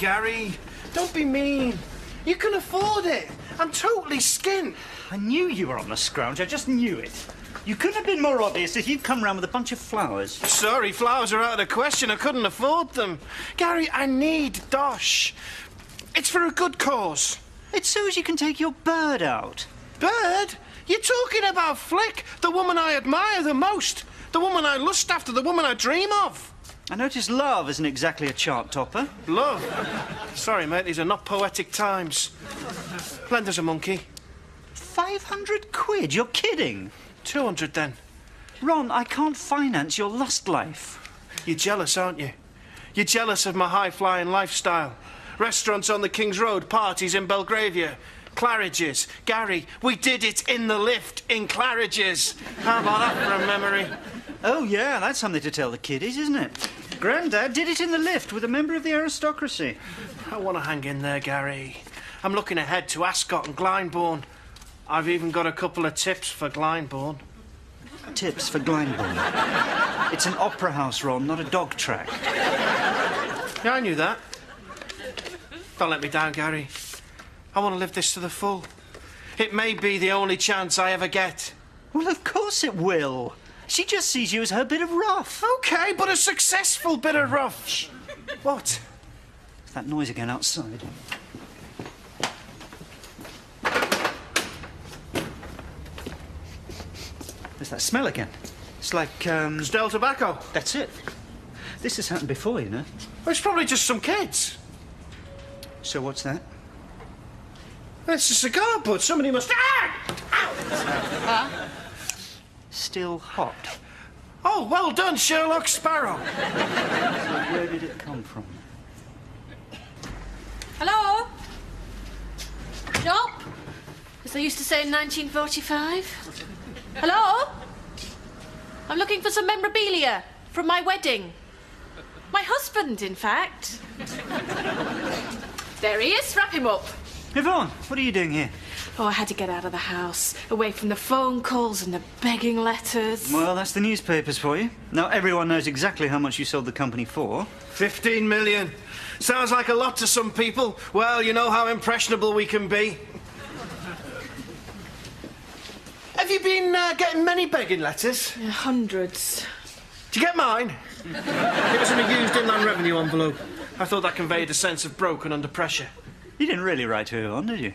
No. Go on, Gary. Don't be mean. You can afford it. I'm totally skint. I knew you were on the scrounge. I just knew it. You couldn't have been more obvious if you'd come round with a bunch of flowers. Sorry, flowers are out of the question. I couldn't afford them. Gary, I need dosh. It's for a good cause. It's so as you can take your bird out. Bird? You're talking about Flick, the woman I admire the most, the woman I lust after, the woman I dream of. I notice love isn't exactly a chart topper. Love? Sorry, mate, these are not poetic times. Lend us a monkey. 500 quid? You're kidding. 200 then. Ron, I can't finance your lust life. You're jealous, aren't you? You're jealous of my high flying lifestyle. Restaurants on the King's Road, parties in Belgravia. Claridge's. Gary, we did it in the lift in Claridge's. How about that for a memory? Oh, yeah, that's something to tell the kiddies, isn't it? Grandad did it in the lift with a member of the aristocracy. I want to hang in there, Gary. I'm looking ahead to Ascot and Glyndebourne. I've even got a couple of tips for Glyndebourne. Tips for Glyndebourne. it's an opera house, Ron, not a dog track. Yeah, I knew that. Don't let me down, Gary. I want to live this to the full. It may be the only chance I ever get. Well, of course it will. She just sees you as her bit of rough. Okay, but a successful bit of rough. What? That noise again outside. There's that smell again. It's like, um... Stale tobacco. That's it. This has happened before, you know. Well, it's probably just some kids. So what's that? It's a cigar butt. Somebody must. Ah! Still hot. Oh, well done, Sherlock Sparrow. Where did it come from? Hello? Shop? As they used to say in 1945. Hello? I'm looking for some memorabilia from my wedding. My husband, in fact. there he is. Wrap him up. Yvonne, what are you doing here? Oh, I had to get out of the house, away from the phone calls and the begging letters. Well, that's the newspapers for you. Now everyone knows exactly how much you sold the company for. 15 million. Sounds like a lot to some people. Well, you know how impressionable we can be. Have you been uh, getting many begging letters? Yeah, hundreds. Did you get mine? it was in a used Inland Revenue envelope. I thought that conveyed a sense of broken under pressure. You didn't really write to Yvonne, did you?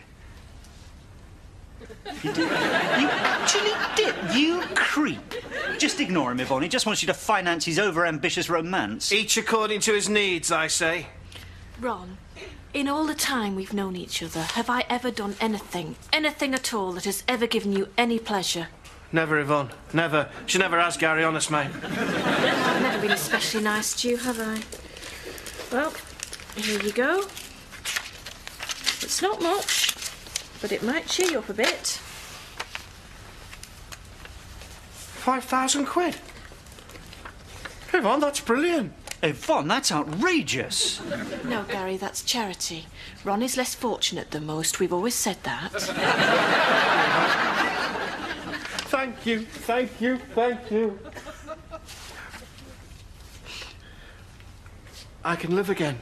You did. You actually did. You creep. Just ignore him, Yvonne. He just wants you to finance his overambitious romance. Each according to his needs, I say. Ron, in all the time we've known each other, have I ever done anything, anything at all that has ever given you any pleasure? Never, Yvonne. Never. She never has, Gary, honest, mate. I've never been especially nice to you, have I? Well, here you go. It's not much, but it might cheer you up a bit. Five thousand quid. Yvonne, that's brilliant. Yvonne, that's outrageous. No, Gary, that's charity. Ron is less fortunate than most. We've always said that. Thank you, thank you, thank you. I can live again.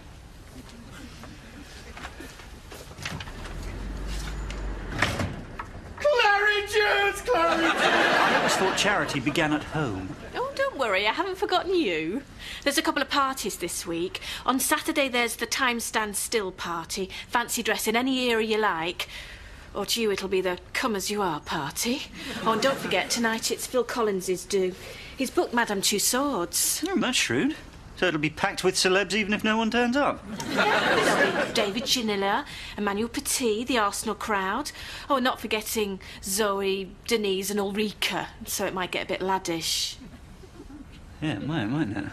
I always thought charity began at home. Oh, don't worry, I haven't forgotten you. There's a couple of parties this week. On Saturday, there's the Time Stand Still party. Fancy dress in any era you like. Or to you, it'll be the Come As You Are party. Oh, and don't forget, tonight it's Phil Collins's due. He's booked Madame Tussauds. Oh, that's shrewd. So it'll be packed with celebs even if no one turns up. David Chinilla, Emmanuel Petit, the Arsenal crowd. Oh, and not forgetting Zoe, Denise, and Ulrika. So it might get a bit laddish. Yeah, it might, mightn't it?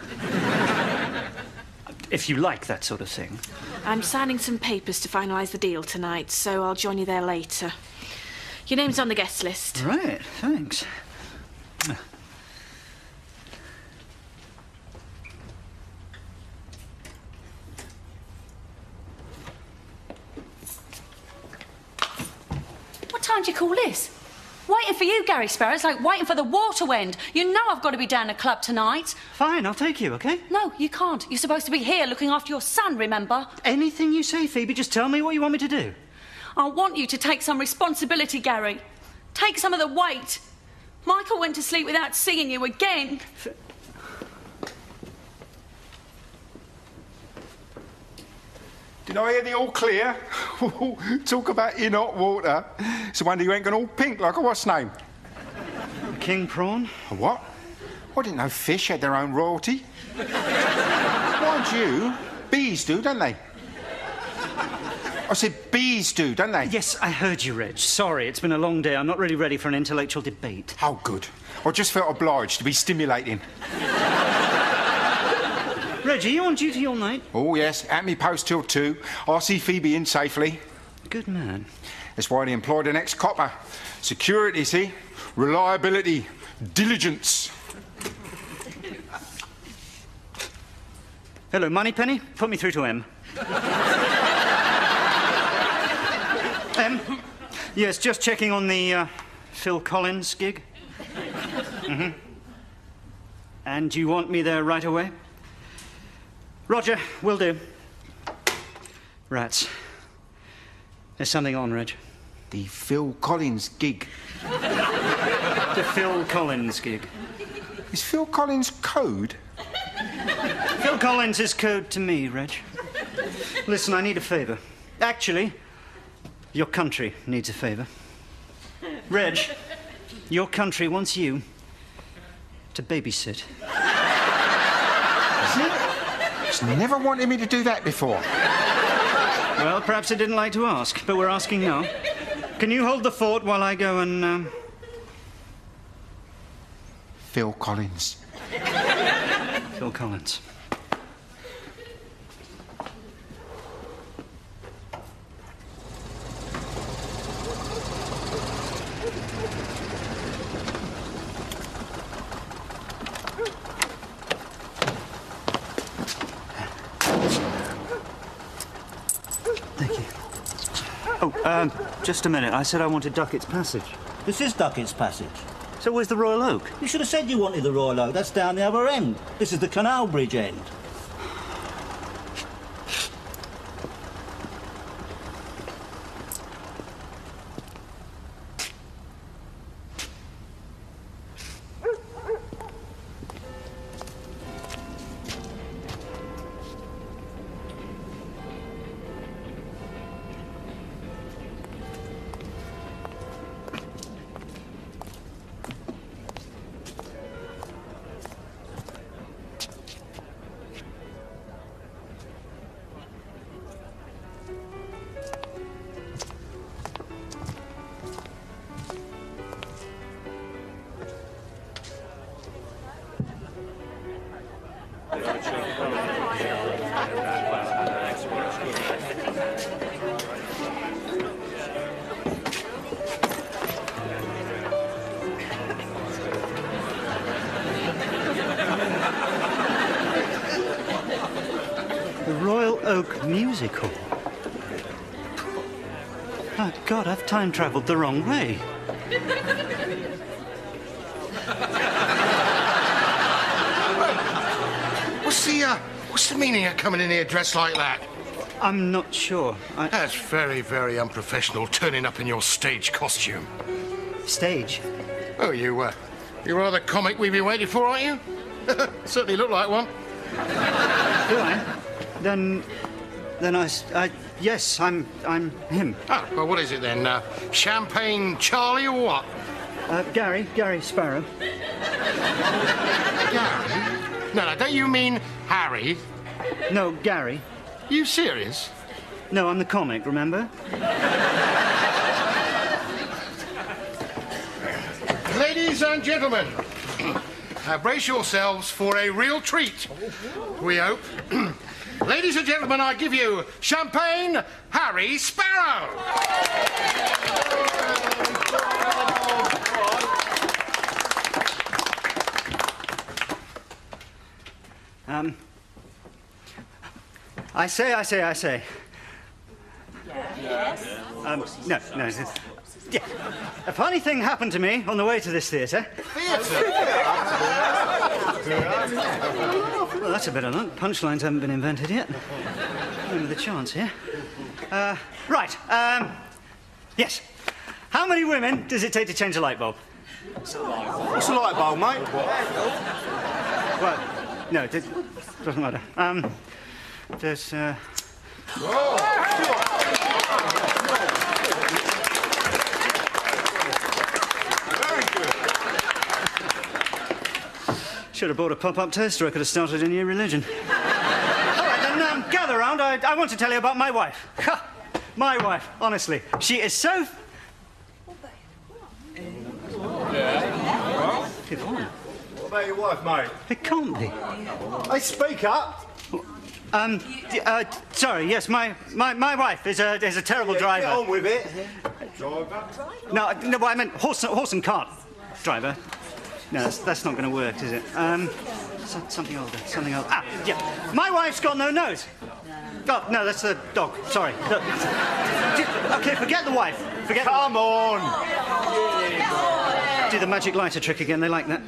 if you like that sort of thing. I'm signing some papers to finalise the deal tonight, so I'll join you there later. Your name's on the guest list. Right, thanks. What time do you call this? Wait waiting for you, Gary Sparrow. It's like waiting for the water wind. You know I've got to be down at club tonight. Fine, I'll take you, okay? No, you can't. You're supposed to be here looking after your son, remember? Anything you say, Phoebe, just tell me what you want me to do. I want you to take some responsibility, Gary. Take some of the weight. Michael went to sleep without seeing you again. Did I hear the all clear? Talk about in hot water. It's a wonder you ain't gone all pink like a what's name? King prawn? A what? I didn't know fish had their own royalty. Mind you, bees do, don't they? I said bees do, don't they? Yes, I heard you, Reg. Sorry, it's been a long day. I'm not really ready for an intellectual debate. How good. I just felt obliged to be stimulating. Reg, are you on duty all night? Oh, yes, at me post till two. I'll see Phoebe in safely. Good man. That's why they employed an ex-copper. Security, see? Reliability. Diligence. Hello, Moneypenny. Put me through to M. M? Yes, just checking on the uh, Phil Collins gig. Mm-hmm. And you want me there right away? Roger, will do. Rats. There's something on, Reg. The Phil Collins gig. The Phil Collins gig. Is Phil Collins code? Phil Collins is code to me, Reg. Listen, I need a favour. Actually, your country needs a favour. Reg, your country wants you to babysit. It's never wanted me to do that before. Well, perhaps it didn't like to ask, but we're asking now. Can you hold the fort while I go and. Um... Phil Collins. Phil Collins. Um, just a minute. I said I wanted Duckett's Passage. This is Duckett's Passage. So where's the Royal Oak? You should have said you wanted the Royal Oak. That's down the other end. This is the Canal Bridge end. Royal Oak Music Hall. Oh, God, I've time travelled the wrong way. What's the, uh, what's the meaning of coming in here dressed like that? I'm not sure. I... That's very, very unprofessional, turning up in your stage costume. Stage? Oh, you, uh, you're rather comic we've been waiting for, aren't you? Certainly look like one. Do I? Then. Then I, yes, I'm. I'm him. Ah, well, what is it then? Uh, Champagne Charlie or what? Uh, Gary. Gary Sparrow. Gary? No, no, don't you mean Harry? No, Gary. You serious? No, I'm the comic, remember? Ladies and gentlemen, uh, brace yourselves for a real treat. We hope. Ladies and gentlemen, I give you Champagne Harry Sparrow. Um. I say, I say, I say. Yes. Um, no, no. it's- Yeah. A funny thing happened to me on the way to this theatre. theatre. Well, that's a bit of luck. Punchlines haven't been invented yet. With a chance here. Uh, right. Um, yes. How many women does it take to change a light bulb? What's a light bulb, mate? Well, no, it doesn't matter. Um, there's. Uh... Should have bought a pop-up toaster. I could have started a new religion. All right, then um, gather round. I, I want to tell you about my wife. Ha! my wife, honestly, she is so. Yvonne, What about your wife, mate? it can't be. Hey, speak up. Um, uh, sorry, yes, my, my, my wife is a, is a terrible driver. Get on with it. Driver. No, no, well, I meant horse, horse and cart driver. No, that's, that's not going to work, is it? Um, so- something older, something older. Ah, yeah. My wife's got no nose. Oh, no, that's the dog. Sorry. Look. Okay, forget the wife. Forget. Come on. Do the magic lighter trick again. They like that.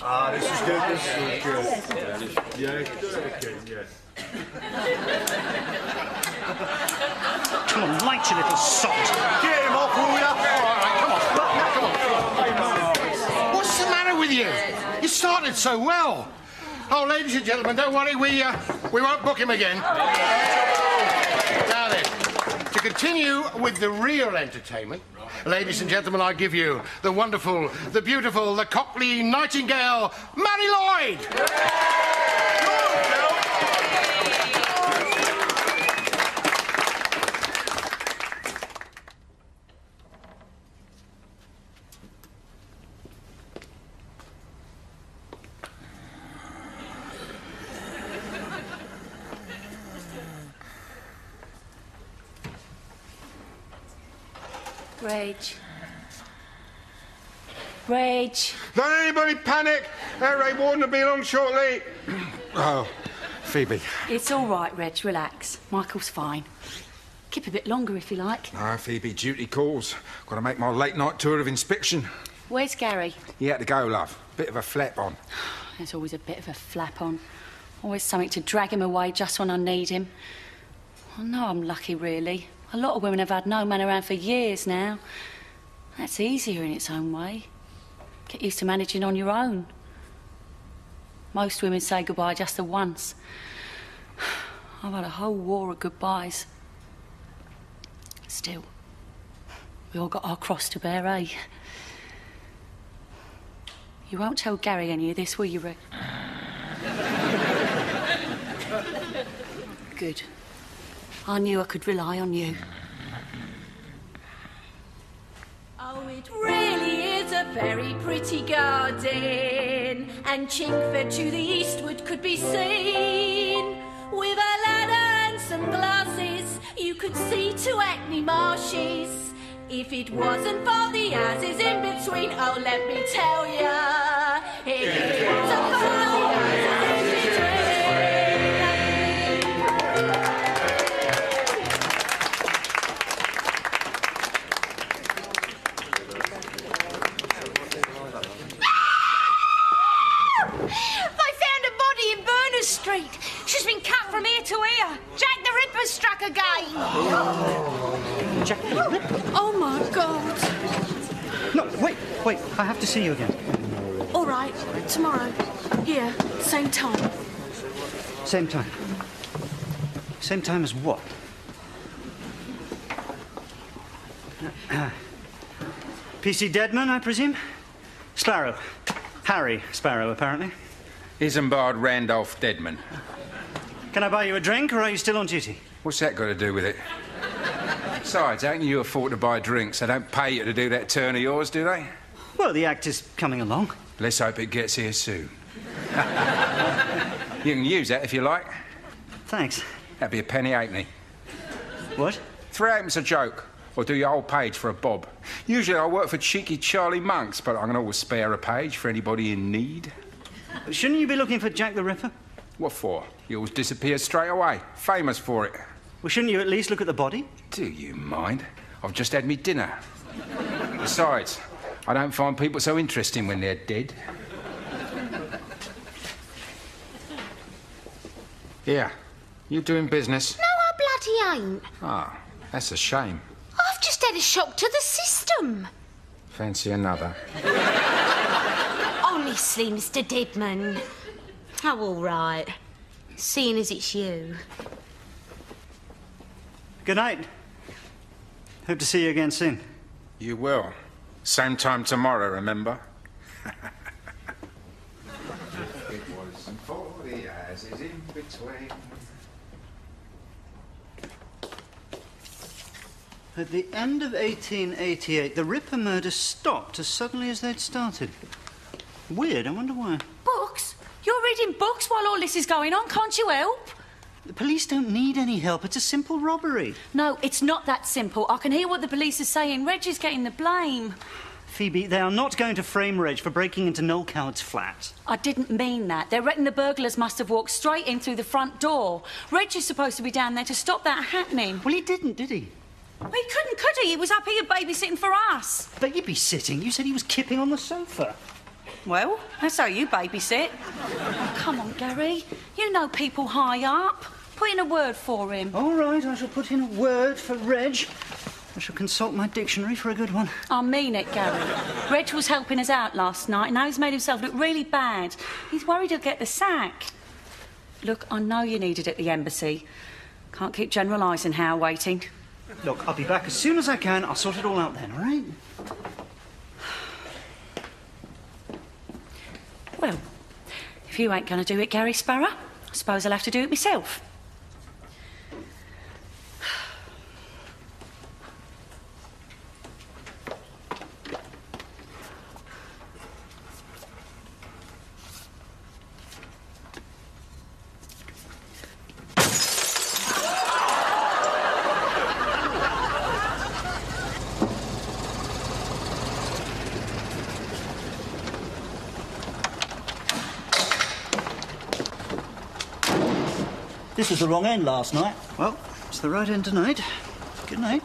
Ah, this is good. This is good. Yeah, do it yeah. Come on, light you little sot. Get him off, will ya? With you? You started so well. Oh, ladies and gentlemen, don't worry, we, uh, we won't book him again. Now then, to continue with the real entertainment, ladies and gentlemen, I give you the wonderful, the beautiful, the Cockney Nightingale, Mary Lloyd! Reg. Reg. Don't anybody panic. Air raid warden will be along shortly. oh, Phoebe. It's all right, Reg. Relax. Michael's fine. Keep a bit longer if you like. Ah, Phoebe, duty calls. Got to make my late night tour of inspection. Where's Gary? He had to go, love. Bit of a flap on. There's always a bit of a flap on. Always something to drag him away just when I need him. I know I'm lucky, really. A lot of women have had no man around for years now. That's easier in its own way. Get used to managing on your own. Most women say goodbye just the once. I've had a whole war of goodbyes. Still, we all got our cross to bear, eh? You won't tell Gary any of this, will you, Rick? Good. I knew I could rely on you. Oh, it really is a very pretty garden, and Chingford to the eastward could be seen. With a ladder and some glasses, you could see to Hackney Marshes. If it wasn't for the houses in between, oh, let me tell Same time. Same time as what? PC Deadman, I presume? Sparrow. Harry Sparrow, apparently. Isambard Randolph Deadman. Can I buy you a drink, or are you still on duty? What's that got to do with it? Besides, how can you afford to buy drinks? They don't pay you to do that turn of yours, do they? Well, the act is coming along. Let's hope it gets here soon. you can use that if you like. Thanks. That'd be a penny halfpenny. What? Three halfpence a joke, or do your whole page for a bob. Usually I work for cheeky Charlie Monks, but I can always spare a page for anybody in need. Shouldn't you be looking for Jack the Ripper? What for? He always disappears straight away. Famous for it. Well, shouldn't you at least look at the body? Do you mind? I've just had me dinner. Besides, I don't find people so interesting when they're dead. Yeah, you doing business? No, I bloody ain't. Ah, that's a shame. I've just had a shock to the system. Fancy another. Honestly, Mr. Deadman. Oh, all right. Seeing as it's you. Good night. Hope to see you again soon. You will. Same time tomorrow, remember? it was forty as is between. At the end of 1888, the Ripper murders stopped as suddenly as they'd started. Weird, I wonder why. Books? You're reading books while all this is going on. Can't you help? The police don't need any help. It's a simple robbery. No, it's not that simple. I can hear what the police are saying. Reg is getting the blame. Phoebe, they are not going to frame Reg for breaking into Noel Coward's flat. I didn't mean that. They reckon the burglars must have walked straight in through the front door. Reg is supposed to be down there to stop that happening. Well, he didn't, did he? Well, he couldn't, could he? He was up here babysitting for us. Babysitting? You said he was kipping on the sofa. Well, that's how you babysit. Oh, come on, Gary. You know people high up. Put in a word for him. All right, I shall put in a word for Reg. I shall consult my dictionary for a good one. I mean it, Gary. Reg was helping us out last night, and now he's made himself look really bad. He's worried he'll get the sack. Look, I know you need it at the embassy. Can't keep General Eisenhower waiting. Look, I'll be back as soon as I can. I'll sort it all out then, all right? Well, if you ain't going to do it, Gary Sparrow, I suppose I'll have to do it myself. This was the wrong end last night. Well, it's the right end tonight. Good night.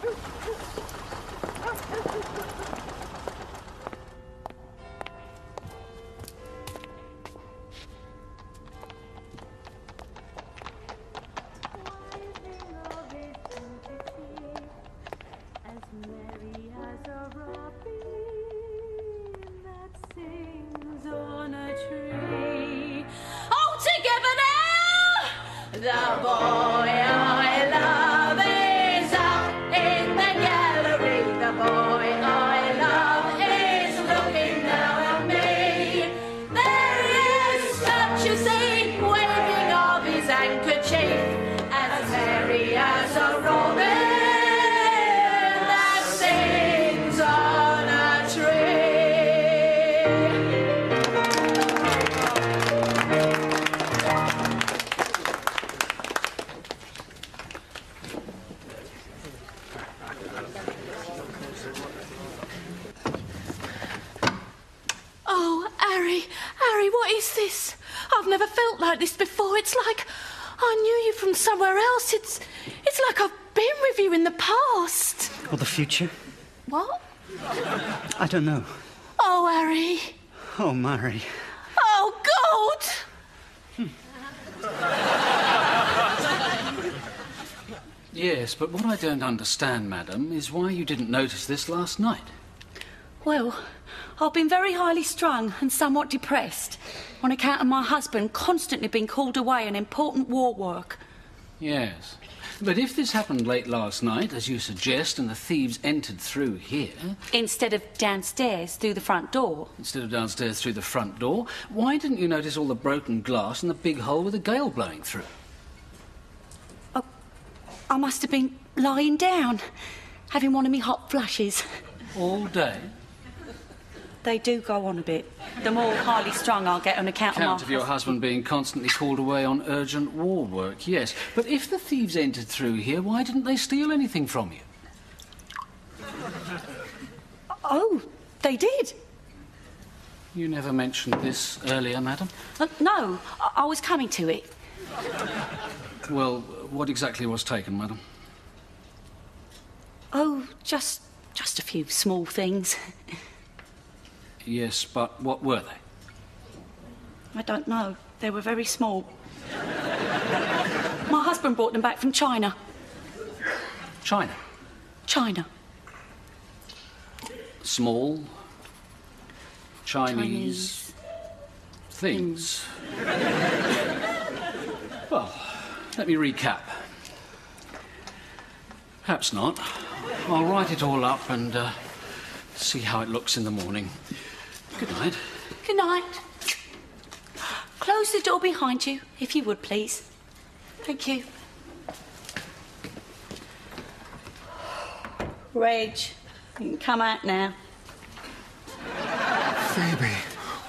I knew you from somewhere else. It's it's like I've been with you in the past. Or the future? What? I don't know. Oh, Harry. Oh, Mary. Oh, God. Yes, but what I don't understand, madam, is why you didn't notice this last night. Well, I've been very highly strung and somewhat depressed on account of my husband constantly being called away on important war work. Yes. But if this happened late last night, as you suggest, and the thieves entered through here, Instead of downstairs through the front door. instead of downstairs through the front door, why didn't you notice all the broken glass and the big hole with the gale blowing through? Oh, I must have been lying down, having one of me hot flushes. All day? They do go on a bit. The more highly strung I'll get on account, Account of of your husband being constantly called away on urgent war work, yes. But if the thieves entered through here, why didn't they steal anything from you? Oh, they did. You never mentioned this earlier, madam. Uh, no, I-, I was coming to it. Well, what exactly was taken, madam? Oh, just Just a few small things. Yes, but what were they? I don't know. They were very small. My husband brought them back from China. China. China. Small. Chinese. Things. well, let me recap. Perhaps not. I'll write it all up and uh, see how it looks in the morning. Good night. Good night. Close the door behind you, if you would, please. Thank you. Reg, you can come out now. Phoebe,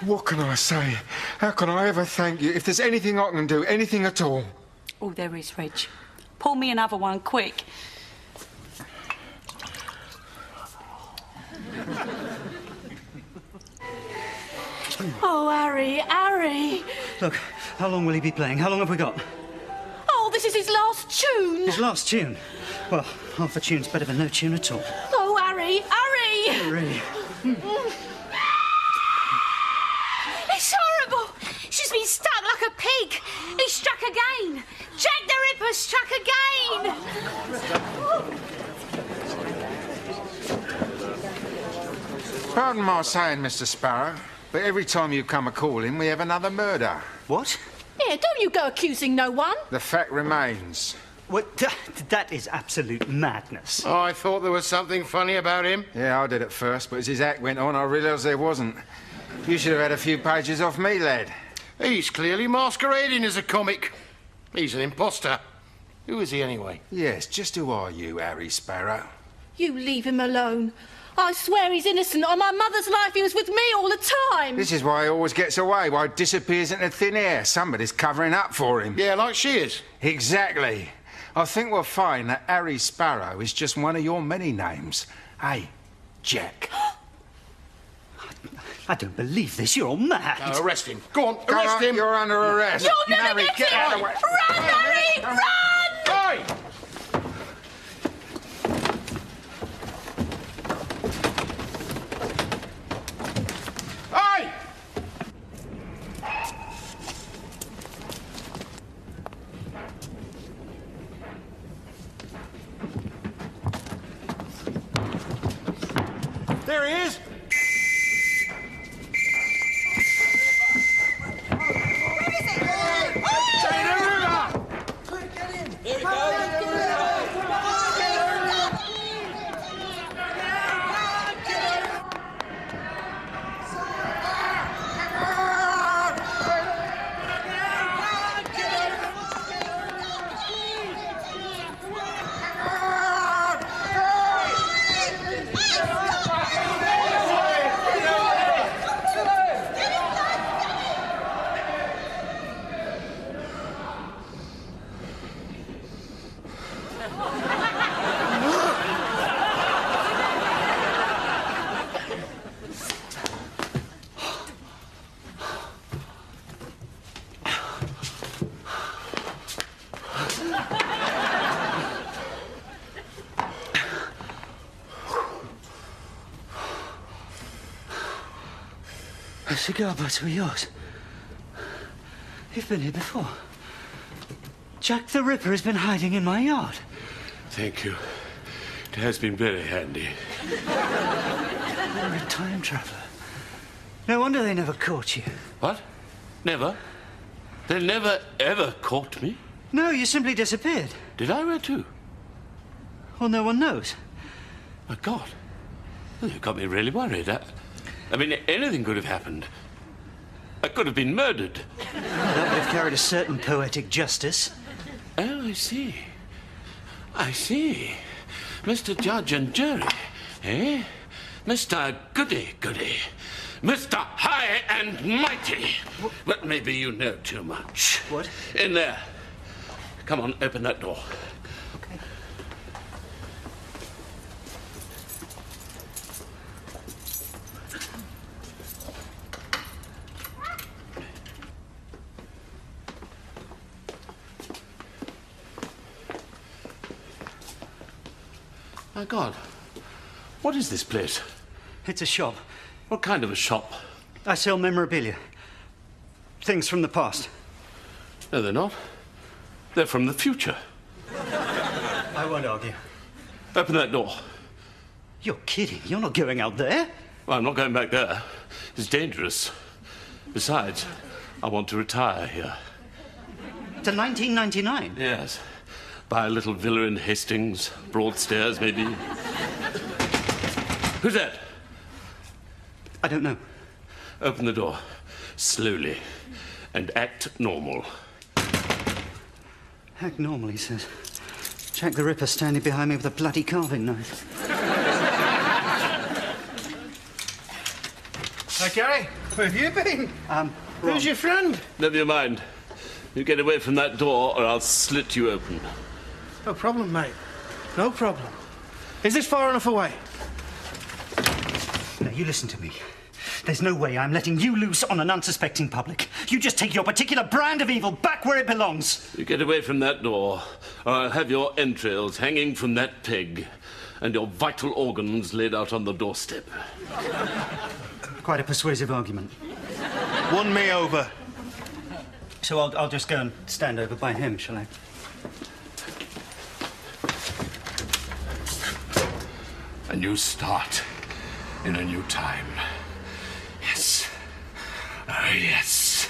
what can I say? How can I ever thank you? If there's anything I can do, anything at all. Oh, there is, Reg. Pour me another one, quick. Oh, Harry, Harry. Look, how long will he be playing? How long have we got? Oh, this is his last tune. His last tune. Well, half a tune's better than no tune at all. Oh, Harry, Harry. Really? Hmm. It's horrible. She's been stuck like a pig. He struck again. Jack the Ripper struck again. Pardon my saying, Mr. Sparrow, but every time you come a calling, we have another murder. What? Yeah, don't you go accusing no one. The fact remains. What? That, that is absolute madness. Oh, I thought there was something funny about him. Yeah, I did at first, but as his act went on, I realised there wasn't. You should have had a few pages off me, lad. He's clearly masquerading as a comic. He's an imposter. Who is he anyway? Yes, just who are you, Harry Sparrow? You leave him alone. I swear he's innocent. On my mother's life, he was with me all the time. This is why he always gets away, why he disappears into thin air. Somebody's covering up for him. Yeah, like she is. Exactly. I think we'll find that Harry Sparrow is just one of your many names. Hey, Jack. I don't believe this. You're all mad. Now, arrest him. Go on, Come arrest on, him. You're under arrest. You'll never Harry, get get him. out of the way. Run, Harry, run! Hey! Hey! There he is. A cigar butts were yours. You've been here before. Jack the Ripper has been hiding in my yard. Thank you. It has been very handy. You're a time traveller. No wonder they never caught you. What? Never? They never ever caught me? No, you simply disappeared. Did I where to? Well, no one knows. My God. Well, you got me really worried. I, I mean, anything could have happened. I could have been murdered. That would have carried a certain poetic justice. Oh, I see. I see. Mr. Judge and Jury, eh? Mr. Goody Goody. Mr. High and Mighty. But maybe you know too much. What? In there. Come on, open that door. My God. What is this place? It's a shop. What kind of a shop? I sell memorabilia. Things from the past. No, they're not. They're from the future. I won't argue. Open that door. You're kidding. You're not going out there. Well, I'm not going back there. It's dangerous. Besides, I want to retire here. To 1999? Yes. Buy a little villa in Hastings, Broadstairs, maybe. Who's that? I don't know. Open the door. Slowly. And act normal. Act normal, he says. Jack the Ripper standing behind me with a bloody carving knife. Hey, Gary, where have you been? Um, Who's your friend? Never mind. You get away from that door or I'll slit you open. No problem, mate. No problem. Is this far enough away? Now, you listen to me. There's no way I'm letting you loose on an unsuspecting public. You just take your particular brand of evil back where it belongs. You get away from that door, or I'll have your entrails hanging from that peg and your vital organs laid out on the doorstep. Quite a persuasive argument. Won me over. So I'll, I'll just go and stand over by him, shall I? A new start in a new time. Yes. Oh, yes.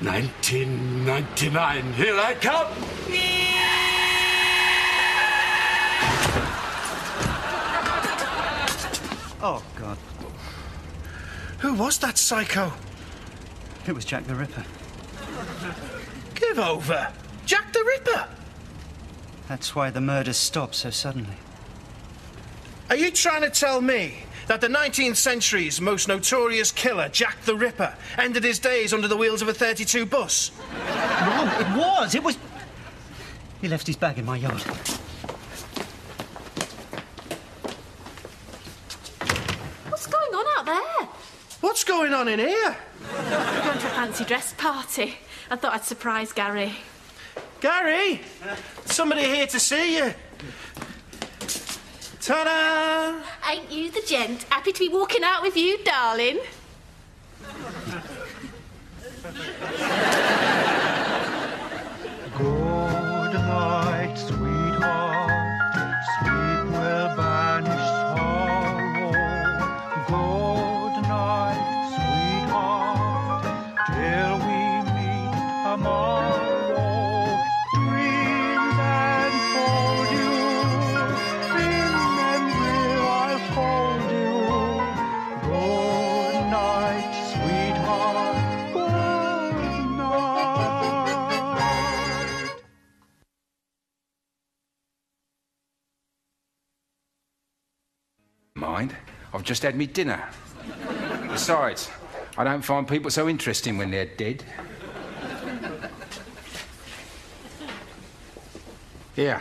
1999. Here I come. Oh, God. Who was that psycho? It was Jack the Ripper. Give over. Jack the Ripper. That's why the murders stopped so suddenly. Are you trying to tell me that the 19th century's most notorious killer, Jack the Ripper, ended his days under the wheels of a 32 bus? Wrong. It was. It was. He left his bag in my yard. What's going on out there? What's going on in here? We're going to a fancy dress party. I thought I'd surprise Gary. Gary, somebody here to see you. Ta-da! Ain't you the gent? Happy to be walking out with you, darling. Just had me dinner. Besides, I don't find people so interesting when they're dead. Yeah,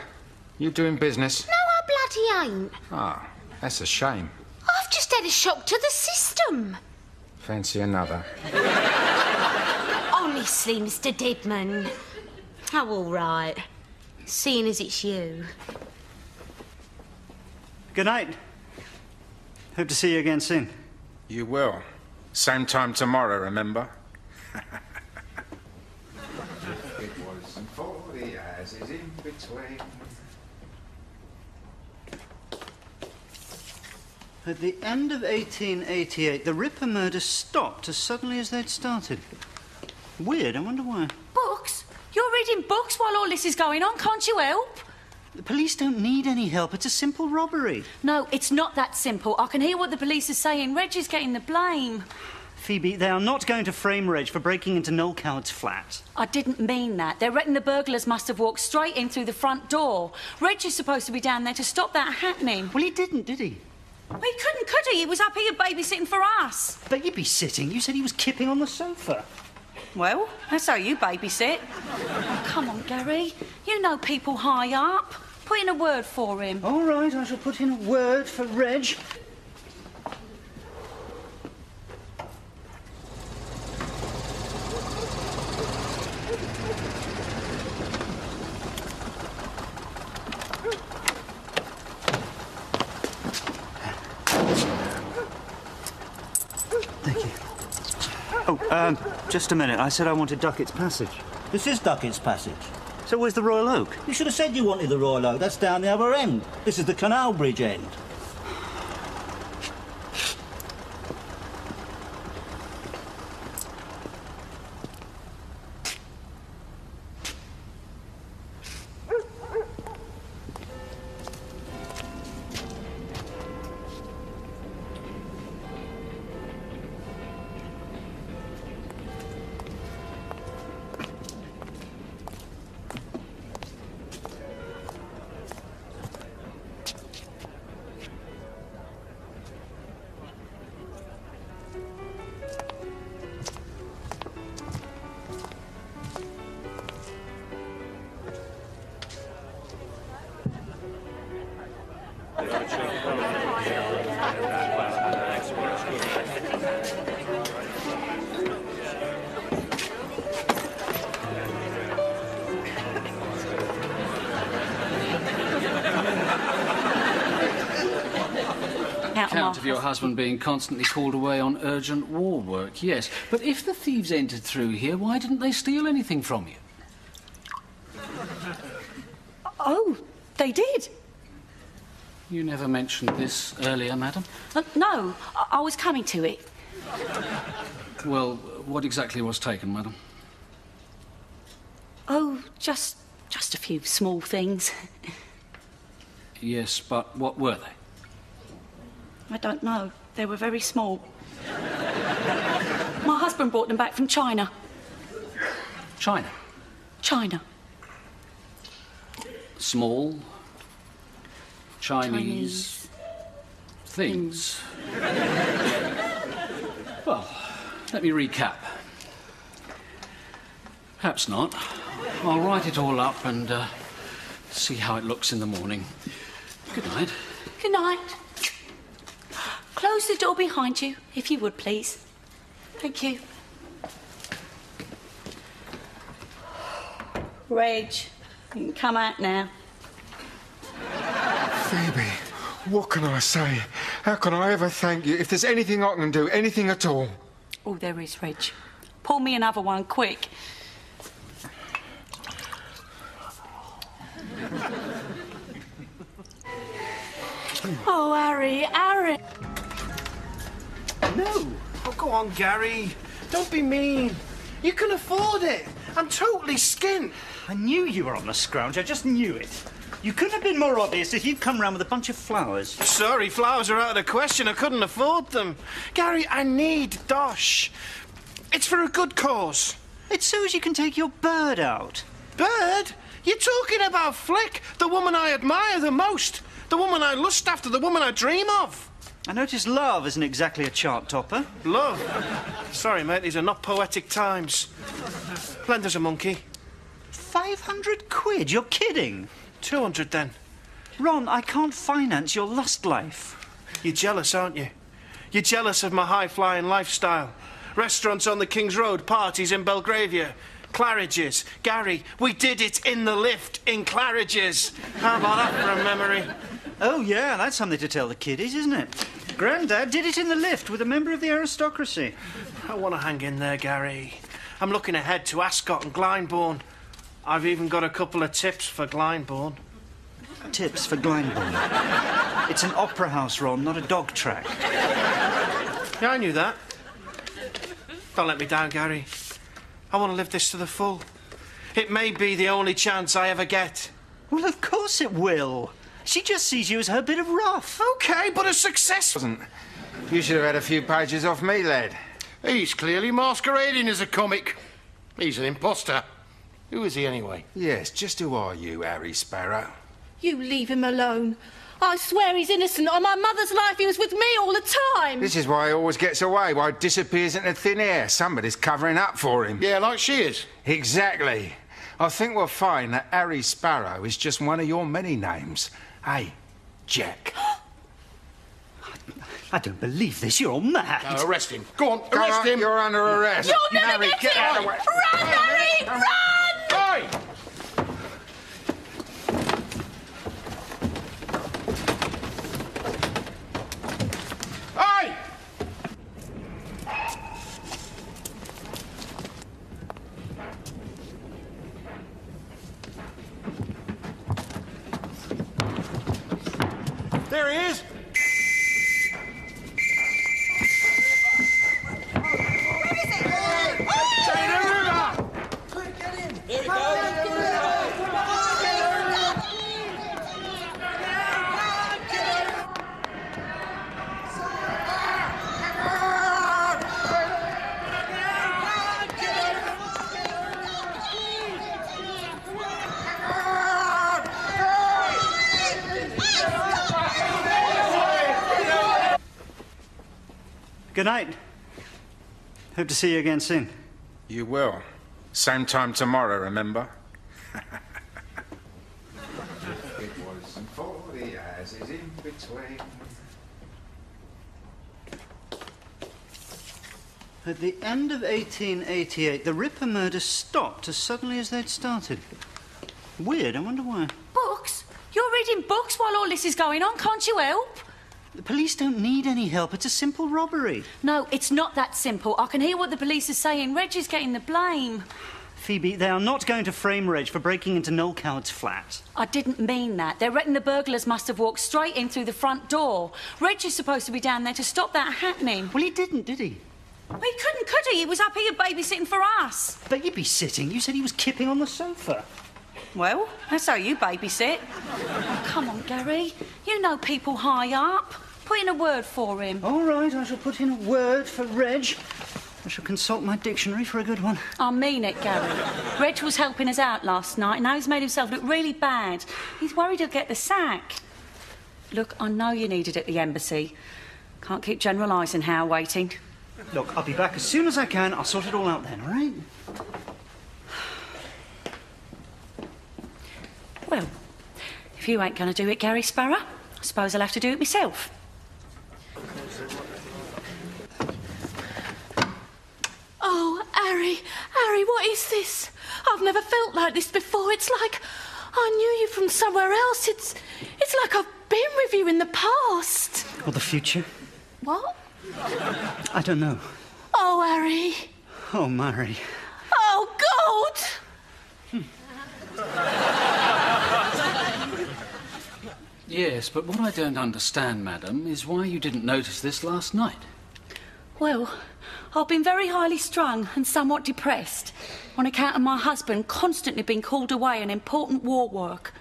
you doing business? No, I bloody ain't. Ah, that's a shame. I've just had a shock to the system. Fancy another. Honestly, Mr. Deadman. Oh, all right. Seeing as it's you. Good night. Hope to see you again soon. You will. Same time tomorrow, remember? it was for the eyes is in between. At the end of 1888, the Ripper murders stopped as suddenly as they'd started. Weird, I wonder why. Books? You're reading books while all this is going on. Can't you help? The police don't need any help. It's a simple robbery. No, it's not that simple. I can hear what the police are saying. Reg is getting the blame. Phoebe, they are not going to frame Reg for breaking into Noel Coward's flat. I didn't mean that. They reckon the burglars must have walked straight in through the front door. Reg is supposed to be down there to stop that happening. Well, he didn't, did he? Well, he couldn't, could he? He was up here babysitting for us. Babysitting? You said he was kipping on the sofa. Well, that's how you babysit. Oh, come on, Gary. You know people high up. Put in a word for him. All right, I shall put in a word for Reg. thank you oh um, Just a minute. I said I wanted Duckett's Passage. This is Duckett's Passage. So where's the Royal Oak? You should have said you wanted the Royal Oak. That's down the other end. This is the Canal Bridge end. Husband being constantly called away on urgent war work, yes. But if the thieves entered through here, why didn't they steal anything from you? Oh, they did. You never mentioned this earlier, madam. Uh, no, I-, I was coming to it. Well, what exactly was taken, madam? Oh, just just a few small things. Yes, but what were they? I don't know. They were very small. My husband brought them back from China. China. China. Small. Chinese. Things. well, let me recap. Perhaps not. I'll write it all up and uh, see how it looks in the morning. Good night. Good night. Close the door behind you, if you would, please. Thank you. Reg, you can come out now. Phoebe, what can I say? How can I ever thank you? If there's anything I can do, anything at all. Oh, there is, Reg. Pull me another one, quick. Oh, Harry, Harry. Go on, Gary. Don't be mean. You can afford it. I'm totally skint. I knew you were on the scrounge. I just knew it. You couldn't have been more obvious if you'd come round with a bunch of flowers. Sorry, flowers are out of the question. I couldn't afford them. Gary, I need dosh. It's for a good cause. It's so as you can take your bird out. Bird? You're talking about Flick, the woman I admire the most, the woman I lust after, the woman I dream of. I notice love isn't exactly a chart topper. Love? Sorry, mate, these are not poetic times. Lend us a monkey. 500 quid? You're kidding. 200 then. Ron, I can't finance your lust life. You're jealous, aren't you? You're jealous of my high flying lifestyle. Restaurants on the King's Road, parties in Belgravia. Claridge's. Gary, we did it in the lift in Claridge's. How about that for a memory? Oh, yeah, that's something to tell the kiddies, isn't it? Grandad did it in the lift with a member of the aristocracy. I want to hang in there, Gary. I'm looking ahead to Ascot and Glyndebourne. I've even got a couple of tips for Glyndebourne. Tips for Glyndebourne. it's an opera house, Ron, not a dog track. Yeah, I knew that. Don't let me down, Gary. I want to live this to the full. It may be the only chance I ever get. Well, of course it will. She just sees you as her bit of rough. Okay, but a success. Wasn't. You should have had a few pages off me, lad. He's clearly masquerading as a comic. He's an imposter. Who is he anyway? Yes, just who are you, Harry Sparrow? You leave him alone. I swear he's innocent. On my mother's life, he was with me all the time. This is why he always gets away, why he disappears into thin air. Somebody's covering up for him. Yeah, like she is. Exactly. I think we'll find that Harry Sparrow is just one of your many names. Hey, Jack. I don't believe this. You're all mad. Now, arrest him. Go on, Come arrest on, him. You're under arrest. You'll never Harry, get, get him. out of the way. Run, Harry, run! Hey! Hey! There Good night. Hope to see you again soon. You will. Same time tomorrow, remember? it was 40 as is in between. At the end of 1888, the Ripper murders stopped as suddenly as they'd started. Weird, I wonder why. Books? You're reading books while all this is going on, can't you help? Police don't need any help. It's a simple robbery. No, it's not that simple. I can hear what the police are saying. Reg is getting the blame. Phoebe, they are not going to frame Reg for breaking into Noel Coward's flat. I didn't mean that. They reckon the burglars must have walked straight in through the front door. Reg is supposed to be down there to stop that happening. Well, he didn't, did he? Well, he couldn't, could he? He was up here babysitting for us. But you'd be sitting. You said he was kipping on the sofa. Well, that's how you babysit. Oh, come on, Gary. You know people high up. Put in a word for him. All right, I shall put in a word for Reg. I shall consult my dictionary for a good one. I mean it, Gary. Reg was helping us out last night, and now he's made himself look really bad. He's worried he'll get the sack. Look, I know you need it at the embassy. Can't keep General Eisenhower waiting. Look, I'll be back as soon as I can. I'll sort it all out then, all right? Well, if you ain't going to do it, Gary Sparrow, I suppose I'll have to do it myself. Oh, Harry, Harry, what is this? I've never felt like this before. It's like I knew you from somewhere else. It's it's like I've been with you in the past. Or the future? What? I don't know. Oh, Harry. Oh, Mary. Oh, God. Hmm. Yes, but what I don't understand, madam, is why you didn't notice this last night. Well, I've been very highly strung and somewhat depressed on account of my husband constantly being called away on important war work.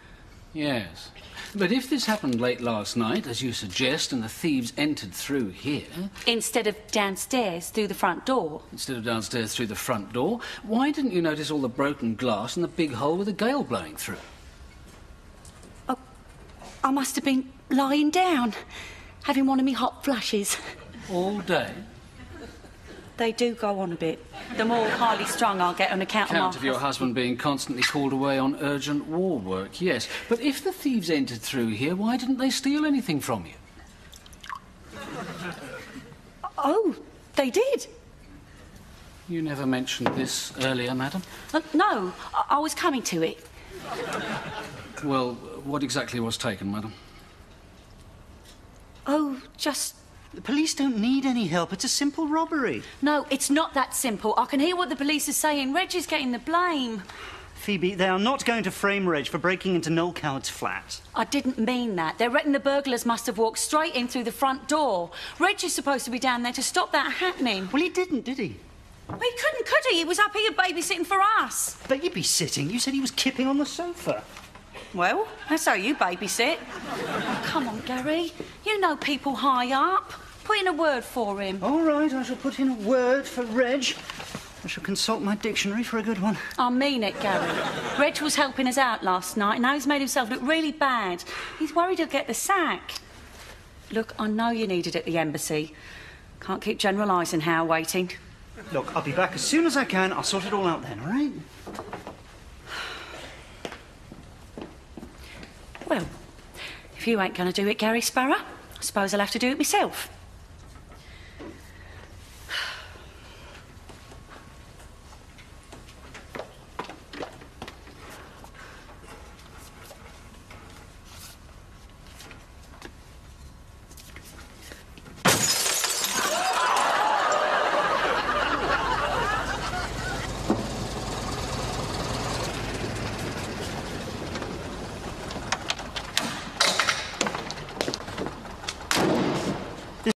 Yes. But if this happened late last night, as you suggest, and the thieves entered through here, Instead of downstairs through the front door. instead of downstairs through the front door, why didn't you notice all the broken glass and the big hole with the gale blowing through? I must have been lying down, having one of me hot flushes. All day? They do go on a bit. The more highly strung I'll get on account, Account of of your husband. husband being constantly called away on urgent war work, yes. But if the thieves entered through here, why didn't they steal anything from you? Oh, they did. You never mentioned this earlier, madam. Uh, no, I-, I was coming to it. Well, what exactly was taken, madam? Oh, just. The police don't need any help. It's a simple robbery. No, it's not that simple. I can hear what the police are saying. Reg is getting the blame. Phoebe, they are not going to frame Reg for breaking into Noel Coward's flat. I didn't mean that. They reckon the burglars must have walked straight in through the front door. Reg is supposed to be down there to stop that happening. Well, he didn't, did he? Well, he couldn't, could he? He was up here babysitting for us. But you'd be sitting. You said he was kipping on the sofa. Well, that's how you babysit. Oh, come on, Gary. You know people high up. Put in a word for him. All right, I shall put in a word for Reg. I shall consult my dictionary for a good one. I mean it, Gary. Reg was helping us out last night, and now he's made himself look really bad. He's worried he'll get the sack. Look, I know you need it at the embassy. Can't keep General Eisenhower waiting. Look, I'll be back as soon as I can. I'll sort it all out then, all right? Well, if you ain't going to do it, Gary Sparrow, I suppose I'll have to do it myself.